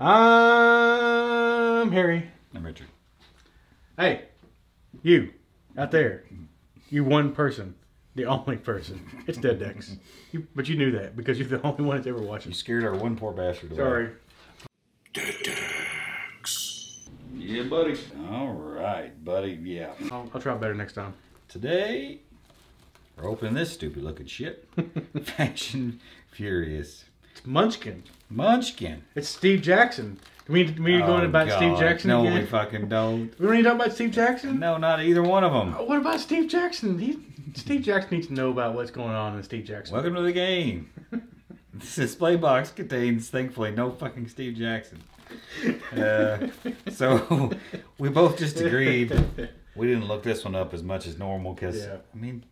I'm Harry. I'm Richard. Hey, you out there, you one person, the only person. It's Dead Decks. You, but you knew that because you're the only one that's ever watched You scared our one poor bastard away. Sorry. Yeah, buddy. All right, buddy. Yeah. I'll, I'll try better next time. Today, we're opening this stupid looking shit. Fashion Furious. It's Munchkin. Munchkin. It's Steve Jackson. We, we need to go in Oh, about Steve God. Jackson No, again? we fucking don't. We don't need to talk about Steve Jackson? No, not either one of them. What about Steve Jackson? He, Steve Jackson needs to know about what's going on in Steve Jackson. Welcome to the game. this display box contains, thankfully, no fucking Steve Jackson. Uh, so we both just agreed we didn't look this one up as much as normal because Yeah. I mean,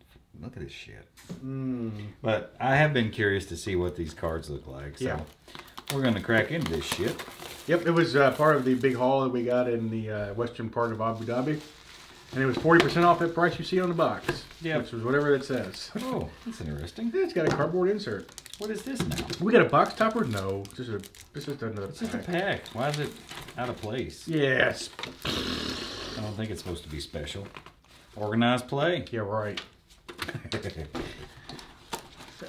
look at this shit. Mm. But I have been curious to see what these cards look like. So Yeah. we're gonna crack into this shit. Yep, it was uh, part of the big haul that we got in the uh, western part of Abu Dhabi. And it was 40% off that price you see on the box. Yep. Which was whatever it says. Oh, that's interesting. Yeah, it's got a cardboard insert. What is this now? We got a box topper? No. Just a, this is another It's just a pack. pack. Why is it out of place? Yes. I don't think it's supposed to be special. Organized play. Yeah, right.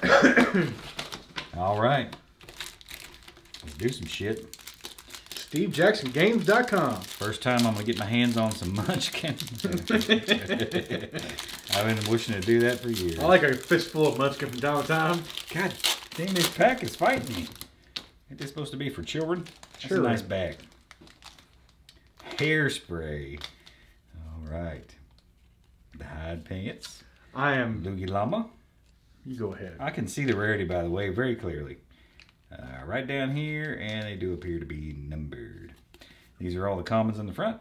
All right. Let's do some shit. SteveJacksonGames.com. First time I'm gonna get my hands on some Munchkin. I've been wishing to do that for years. I like a fistful of Munchkin from time to time. God damn, this pack is fighting me. Ain't this supposed to be for children? That's Sure. a nice bag. Hairspray. All right. The hide pants. I am. Loogie Llama. You go ahead. I can see the rarity, by the way, very clearly. Uh, right down here, and they do appear to be numbered. These are all the commons in the front.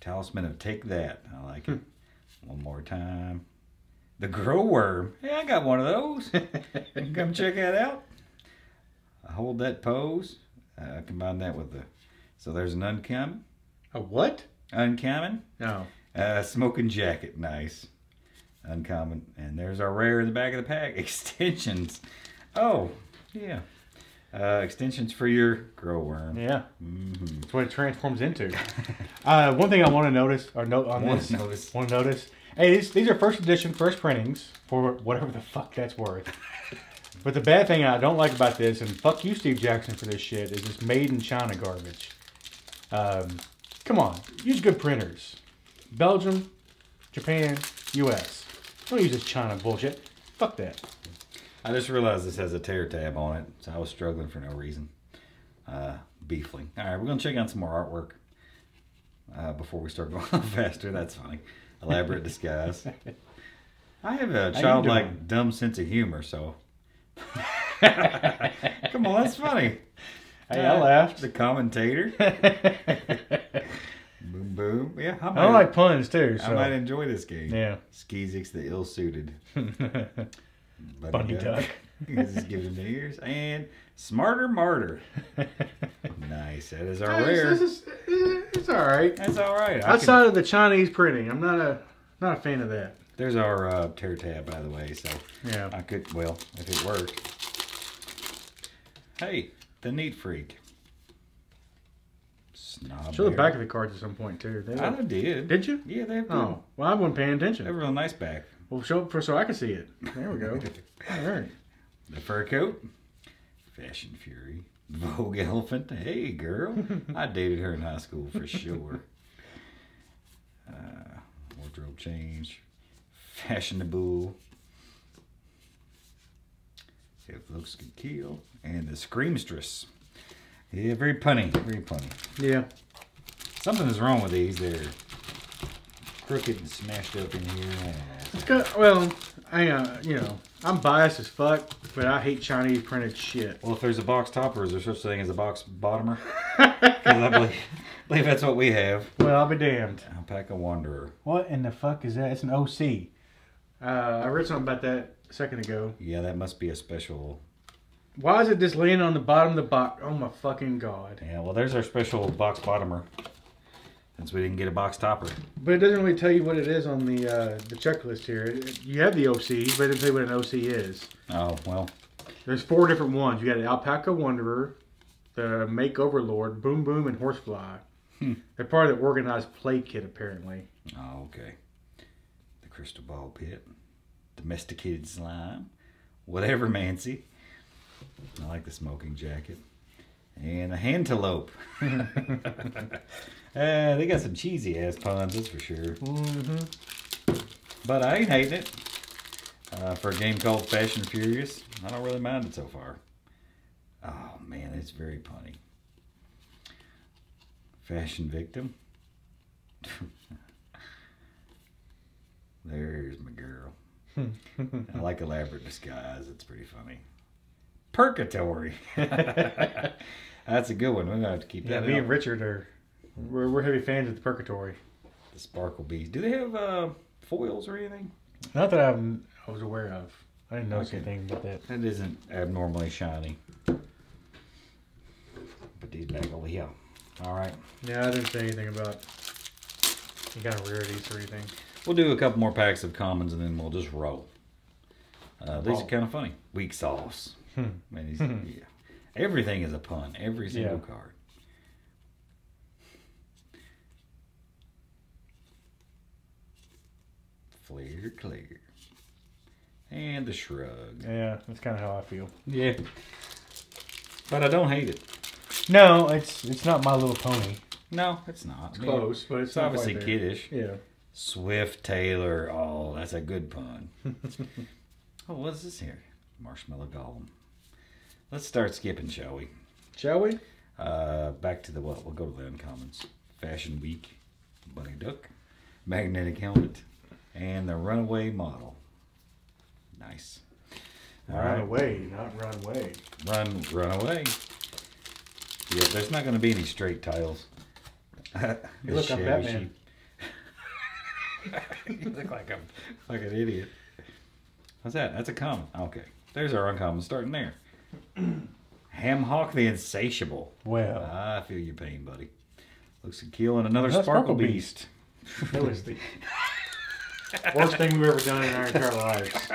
Talisman of Take That. I like it. One more time. The Grow Worm. Hey, I got one of those. Come check that out. I hold that pose. Uh, combine that with the. So there's an uncommon. A what? Uncommon. No. Uh, smoking jacket, nice. Uncommon. And there's our rare in the back of the pack. Extensions. Oh, yeah. Uh, extensions for your grow worm. Yeah. hmm That's what it transforms into. uh, one thing I want to notice, or note on Want this. notice. Want to notice? Hey, these, these are first edition, first printings for whatever the fuck that's worth. but the bad thing I don't like about this, and fuck you, Steve Jackson, for this shit, is this made in China garbage. Um, come on, use good printers. Belgium, Japan, U.S. Don't use this China bullshit. Fuck that. I just realized this has a tear tab on it, so I was struggling for no reason. Uh, beefling. All right, we're going to check out some more artwork uh, before we start going faster. That's funny. Elaborate disguise. I have a childlike, dumb sense of humor, so. Come on, that's funny. Hey, I laughed. The commentator. boom, boom. Yeah, I might, I like puns too. I might enjoy this game. Yeah. Skeezix the ill-suited. Bunny duck. just give him the ears. And Smarter Martyr. Nice. That is our It's, rare. it's, it's, it's all right. That's all right. I Outside can- of the Chinese printing, I'm not a not a fan of that. there's our uh, tear tab, by the way. So Yeah. I could, well, if it worked. Hey, the Neat Freak. Snob Show the back of the cards at some point too. They I did. did you? Yeah, they have. Oh, well, I wasn't paying attention. They attention. a real nice back. Well, show it for so I can see it. There we go. All right. The fur coat. Fashion Fury. Vogue Elephant. Hey, girl. I dated her in high school for sure. Uh, wardrobe change. Fashionable. If looks could kill. And the Screamstress. Yeah, very punny. Very punny. Yeah. Something is wrong with these. They're crooked and smashed up in here. It's got, well, I uh, you know, I'm biased as fuck, but I hate Chinese printed shit. Well, if there's a box topper, is there such a thing as a box bottomer? Because I believe, believe that's what we have. Well, I'll be damned. Alpaca Wanderer. What in the fuck is that? It's an OC. Uh, I read something about that a second ago. Yeah, that must be a special. Why is it just laying on the bottom of the box? Oh my fucking god! Yeah, well, there's our special box bottomer. Since we didn't get a box topper. But it doesn't really tell you what it is on the uh, the checklist here. It- You have the OC, but it doesn't tell you what an OC is. Oh, well. There's four different ones. You got an Alpaca Wanderer, the Make Overlord, Boom Boom, and Horsefly. Hmm. They're part of the organized play kit, apparently. Oh, okay. The crystal ball pit, domesticated slime, whatever, Mancy. I like the smoking jacket. And a hantelope. uh, they got some cheesy ass puns, that's for sure. Mm-hmm. But I ain't hating it. Uh, for a game called Fashion Furious, I don't really mind it so far. Oh man, it's very punny. Fashion victim. There's my girl. I like elaborate disguise. It's pretty funny. Purgatory. That's a good one. We're gonna have to keep Yeah, that. me up. and Richard are we're, we're heavy fans of the Purgatory. The Sparkle Bees. Do they have uh, foils or anything? Not that I'm, I was aware of. I didn't notice Okay. anything about that. That isn't abnormally shiny. Put these back over here. All right. Yeah, I didn't say anything about any kind of rarities or anything. We'll do a couple more packs of commons and then we'll just roll. Uh, these Oh. are kind of funny. Weak sauce. Hmm. Man, these, yeah. Everything is a pun. Every single Yeah. card. Flare clear. And the shrug. Yeah, that's kind of how I feel. Yeah. But I don't hate it. No, it's it's not My Little Pony. No, it's not. It's I mean, close, but it's, It's not obviously kiddish. Yeah. Swift Taylor. Oh, that's a good pun. oh, what's this here? Marshmallow Golem. Let's start skipping, shall we? Shall we? Uh, back to the what? We'll go to the uncommons. Fashion Week, Bunny Duck, Magnetic Helmet, and the Runaway Model. Nice. All run right, away, not run away. run, run away. Yeah, there's not going to be any straight tiles. The look, I'm Batman. you look like I'm like an idiot. What's that? That's a common. Okay. There's our uncommon starting there. Hamhawk the Insatiable. Well, I feel your pain, buddy. Looks like killing another Sparkle, Sparkle Beast. that was the worst thing we've ever done in our entire lives.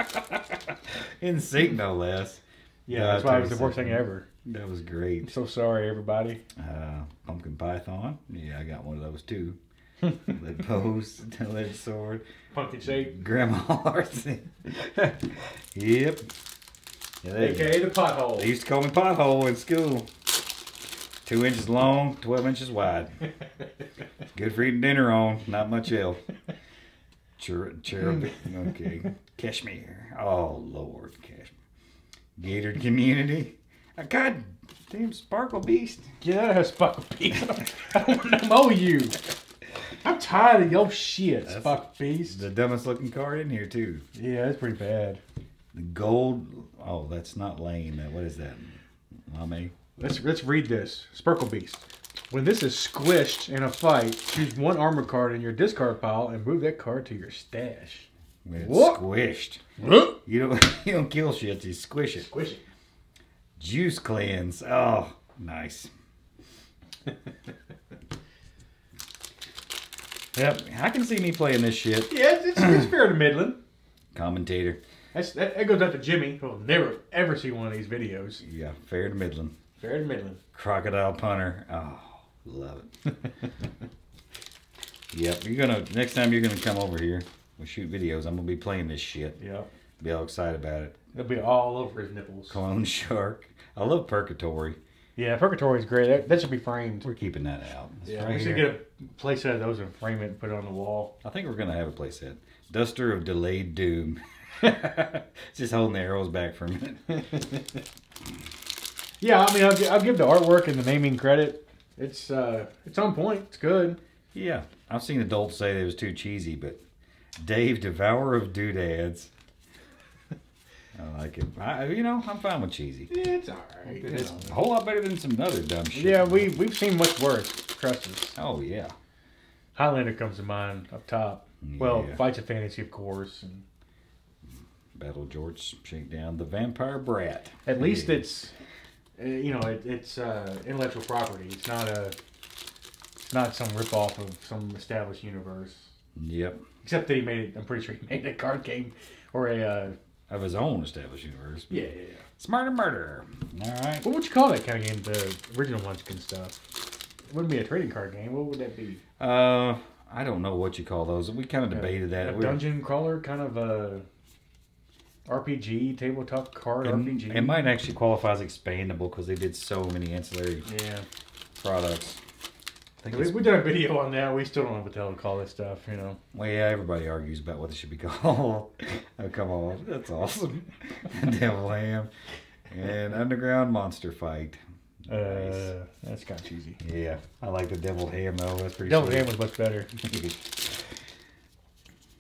In sync, no less. Yeah, that's why it was the worst thing ever. That was I'm great. so sorry, everybody. Uh, Pumpkin Python. Yeah, I got one of those too. lead pose, lead sword. Pumpkin shape. Grandma Larson. yep. Yeah, they, aka the they pothole. used to call me pothole in school. Two inches long, twelve inches wide. Good for eating dinner on, not much else. Cher- cherub, hmm. okay. Cashmere. Oh Lord, Cashmere. Gator community. A god damn sparkle beast. Get out of here, Sparkle Beast. I don't want to mow you. I'm tired of your shit, That's- Sparkle Beast. The dumbest looking card in here too. Yeah, that's pretty bad. The gold. Oh, that's not lame. What is that? Lame. Let's let's read this. Sparkle Beast. When this is squished in a fight, choose one armor card in your discard pile and move that card to your stash. When it's squished. Squish You don't. You don't kill shit. You squish it. Squish it. Juice cleanse. Oh, nice. yep, I can see me playing this shit. Yeah, it's, it's, fair to middling. Commentator. That's, that, that goes out to Jimmy. Who'll never ever see one of these videos. Yeah, fair to middling. Fair to middling. Crocodile punter. Oh, love it. yep, you're gonna next time you're gonna come over here. We shoot videos. I'm gonna be playing this shit. Yep. Be all excited about it. it'll be all over his nipples. Clone shark. I love purgatory. Yeah, Purgatory is great. That, that should be framed. We're keeping that out. It's Yeah, right we should here. get a place set of those and frame it and put it on the wall. I think we're gonna have a playset. Duster of delayed doom. Just holding the arrows back for a minute. Yeah, I mean, I'll, I'll give the artwork and the naming credit. It's uh, it's on point. It's good. Yeah, I've seen adults say it was too cheesy, but Dave, devourer of doodads. I like it. I, you know, I'm fine with cheesy. Yeah, it's all right. It's a whole lot better than some other dumb shit. Yeah, we we've seen much worse. Trust. Oh yeah. Highlander comes to mind up top. Well, Yeah. Fights of Fantasy, of course, and Battle George Shakedown, the Vampire Brat. at least Yeah. it's uh, you know it, it's uh, intellectual property. It's not a it's not some ripoff of some established universe. Yep. Except that he made it. I'm pretty sure he made a card game or a uh, of his own established universe. Yeah, yeah, yeah. Smarter Murder. All right. What would you call that kind of game? The original Munchkin stuff. It wouldn't be a trading card game. What would that be? Uh, I don't know what you call those. We kind of debated that. A We were- dungeon crawler, kind of a RPG, tabletop card RPG. It, it might actually qualify as expandable because they did so many ancillary Yeah. products. We, we did a video on that. We still don't know what the hell to call this stuff, you know. well, yeah, everybody argues about what it should be called. Oh, come on, that's awesome. Devil Ham and Underground Monster Fight. Uh, that's kind of cheesy. Yeah, I like the Devil Ham though. That's pretty. Devil sweet. Ham was much better.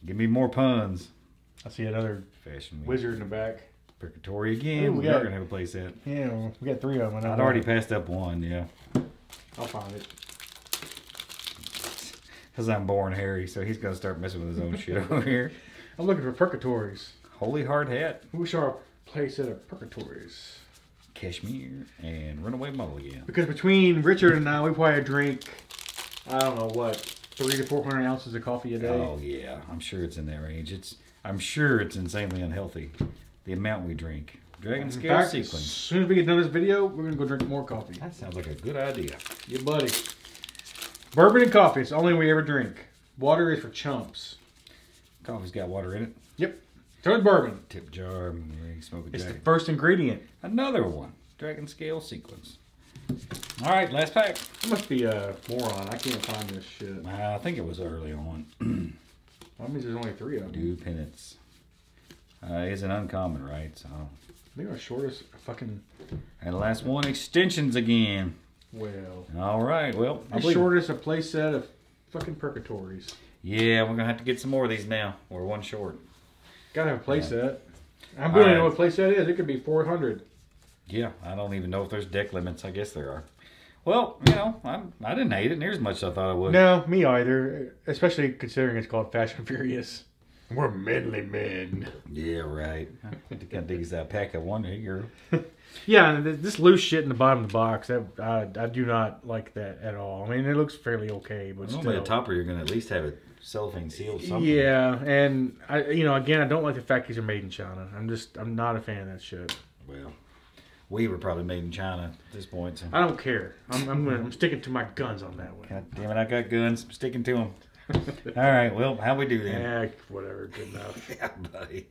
Give me more puns. I see another Fashion wizard in the back. Purgatory again. Ooh, we we are got- gonna have a play set. Yeah, well, we got three of them. I'd already passed up one. Yeah, I'll find it. because I'm born Harry, so he's gonna start messing with his own shit over here. I'm looking for purgatories. Holy Hard Hat, We should our place set of purgatories. Cashmere, and Runaway Mulligan. Because between Richard and I, we probably drink, I don't know what, three to four hundred ounces of coffee a day. Oh yeah, I'm sure it's in that range. It's I'm sure it's insanely unhealthy. The amount we drink. Dragon scale fact, as soon as we get done with this video, we're gonna go drink more coffee. That sounds like a good idea. Yeah, buddy. Bourbon and coffee. It's the only we ever drink. Water is for chumps. Coffee's got water in it. Yep. So bourbon. Tip jar. Smoke a It's the first ingredient. Another one. Dragon scale sequins. All right, last pack. I must be a moron. I can't find this shit. I think it was early on. That means there's only three of them. Do penance. Uh, is an uncommon, right? So, Maybe our shortest fucking. and last one, extensions again. Well, All right. Well, I the shortest a play set of fucking purgatories. Yeah, we're gonna have to get some more of these now. We're one short. Gotta have a play Yeah. set. I'm All going to right. know what play set is. It could be 400. Yeah, I don't even know if there's deck limits. I guess there are. Well, you know, I'm, I didn't hate it near as much as I thought I would. No, me either. Especially considering it's called Fast and Furious. We're manly men. Yeah, right. I think I dig is that pack of one here. Yeah, this loose shit in the bottom of the box, that, I, I do not like that at all. I mean, it looks fairly okay, but Normally, still. the topper you're gonna at least have it cellophane sealed. Something. Yeah, and I, you know, again, I don't like the fact these are made in China. I'm just, I'm not a fan of that shit. Well, we were probably made in China at this point. So. I don't care. I'm, I'm, gonna, I'm sticking to my guns on that one. God damn it! I got guns. I'm sticking to them. All right. Well, how we do then? Yeah, whatever. Good enough. Yeah, buddy.